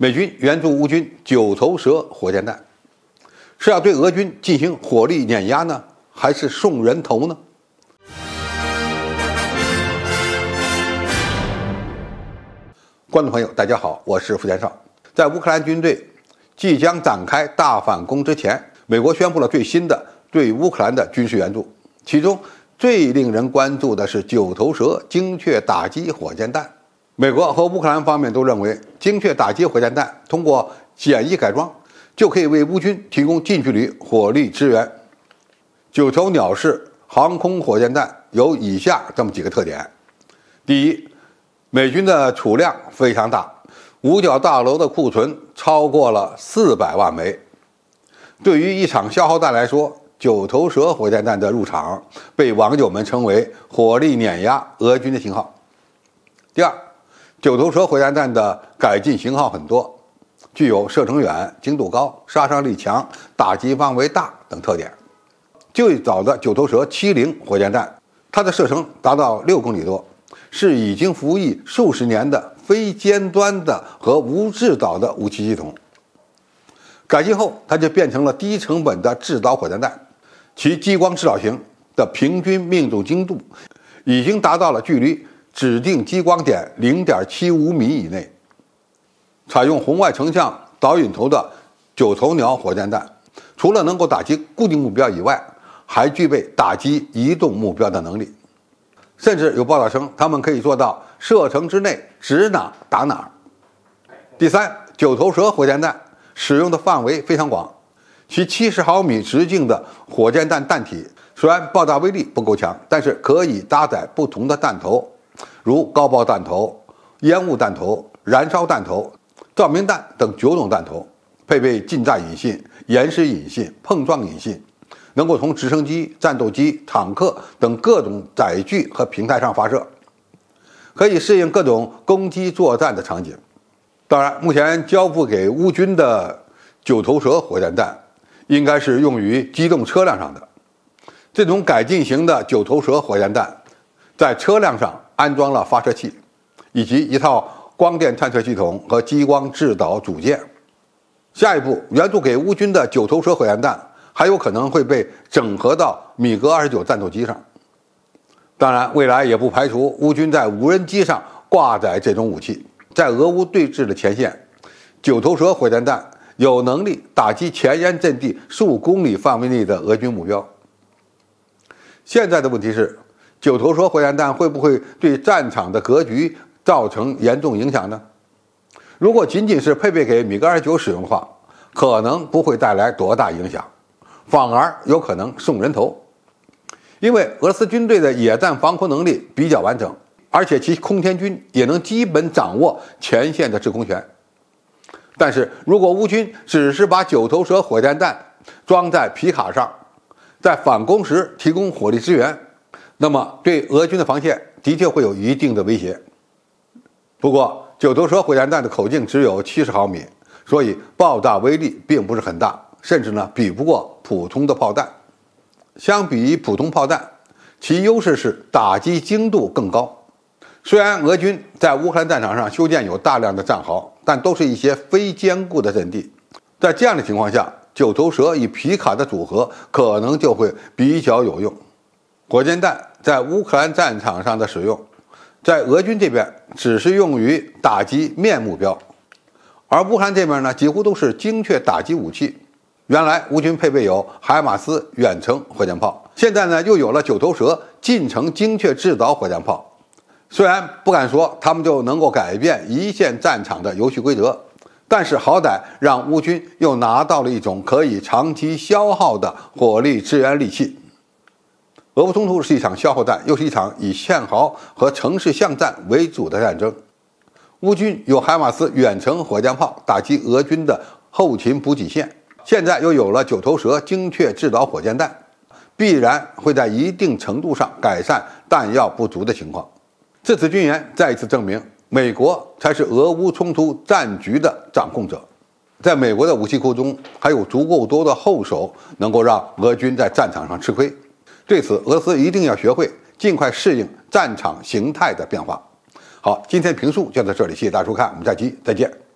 美军援助乌军九头蛇火箭弹，是要对俄军进行火力碾压呢，还是送人头呢？观众朋友，大家好，我是付建少。在乌克兰军队即将展开大反攻之前，美国宣布了最新的对乌克兰的军事援助，其中最令人关注的是九头蛇精确打击火箭弹。美国和乌克兰方面都认为，精确打击火箭弹通过简易改装，就可以为乌军提供近距离火力支援。九头鸟式航空火箭弹有以下这么几个特点：第一，美军的储量非常大，五角大楼的库存超过了四百万枚。对于一场消耗战来说，九头蛇火箭弹的入场被网友们称为“火力碾压俄军”的信号。第二，九头蛇火箭弹的改进型号很多，具有射程远、精度高、杀伤力强、打击范围大等特点。最早的九头蛇七零火箭弹，它的射程达到六公里多。是已经服役数十年的非尖端的和无制导的武器系统。改进后，它就变成了低成本的制导火箭弹，其激光制导型的平均命中精度已经达到了距离指定激光点零点七五米以内。采用红外成像导引头的九头鸟火箭弹，除了能够打击固定目标以外，还具备打击移动目标的能力。甚至有报道称，他们可以做到射程之内指哪打哪。第三，九头蛇火箭弹使用的范围非常广，其七十毫米直径的火箭弹弹体虽然爆炸威力不够强，但是可以搭载不同的弹头，如高爆弹头、烟雾弹头、燃烧弹头、照明弹等九种弹头，配备近战引信、延时引信、碰撞引信。能够从直升机、战斗机、坦克等各种载具和平台上发射，可以适应各种攻击作战的场景。当然，目前交付给乌军的九头蛇火箭弹，应该是用于机动车辆上的。这种改进型的九头蛇火箭弹，在车辆上安装了发射器，以及一套光电探测系统和激光制导组件。下一步，援助给乌军的九头蛇火箭弹。还有可能会被整合到米格二十九战斗机上。当然，未来也不排除乌军在无人机上挂载这种武器。在俄乌对峙的前线，九头蛇火箭弹有能力打击前沿阵地数公里范围内的俄军目标。现在的问题是，九头蛇火箭弹会不会对战场的格局造成严重影响呢？如果仅仅是配备给米格二十九使用的话，可能不会带来多大影响。反而有可能送人头，因为俄罗斯军队的野战防空能力比较完整，而且其空天军也能基本掌握前线的制空权。但是如果乌军只是把九头蛇火箭弹装在皮卡上，在反攻时提供火力支援，那么对俄军的防线的确会有一定的威胁。不过，九头蛇火箭弹的口径只有七十毫米，所以爆炸威力并不是很大。甚至呢，比不过普通的炮弹。相比于普通炮弹，其优势是打击精度更高。虽然俄军在乌克兰战场上修建有大量的战壕，但都是一些非坚固的阵地。在这样的情况下，九头蛇与皮卡的组合可能就会比较有用。火箭弹在乌克兰战场上的使用，在俄军这边只是用于打击面目标，而乌克兰这边呢，几乎都是精确打击武器。原来乌军配备有海马斯远程火箭炮，现在呢又有了九头蛇近程精确制导火箭炮。虽然不敢说他们就能够改变一线战场的游戏规则，但是好歹让乌军又拿到了一种可以长期消耗的火力支援利器。俄乌冲突是一场消耗战，又是一场以堑壕和城市巷战为主的战争。乌军有海马斯远程火箭炮打击俄军的后勤补给线。现在又有了九头蛇精确制导火箭弹，必然会在一定程度上改善弹药不足的情况。这次军演再一次证明，美国才是俄乌冲突战局的掌控者。在美国的武器库中，还有足够多的后手，能够让俄军在战场上吃亏。对此，俄罗斯一定要学会尽快适应战场形态的变化。好，今天评述就到这里，谢谢大家收看，我们下期再见。